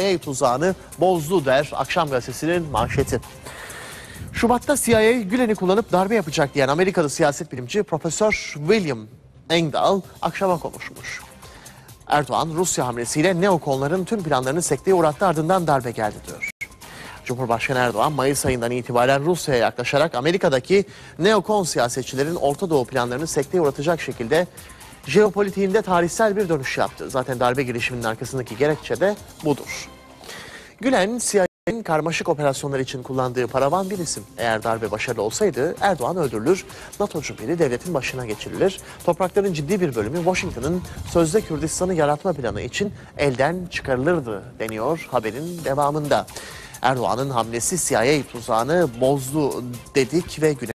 CIA tuzağını bozdu der akşam gazetesinin manşeti. Şubat'ta CIA Gülen'i kullanıp darbe yapacak diyen Amerikalı siyaset bilimci Profesör William Engdahl akşama konuşmuş. Erdoğan Rusya hamlesiyle neokonların tüm planlarını sekteye uğrattı ardından darbe geldi diyor. Cumhurbaşkanı Erdoğan Mayıs ayından itibaren Rusya'ya yaklaşarak Amerika'daki neokon siyasetçilerin Orta Doğu planlarını sekteye uğratacak şekilde jeopolitiğinde tarihsel bir dönüş yaptı. Zaten darbe girişiminin arkasındaki gerekçe de budur. Gülen, CIA'nin karmaşık operasyonlar için kullandığı paravan bir isim. Eğer darbe başarılı olsaydı Erdoğan öldürülür, NATO'cu biri devletin başına geçirilir. Toprakların ciddi bir bölümü Washington'ın sözde Kürdistan'ı yaratma planı için elden çıkarılırdı deniyor haberin devamında. Erdoğan'ın hamlesi CIA tuzağını bozdu dedik ve Gülen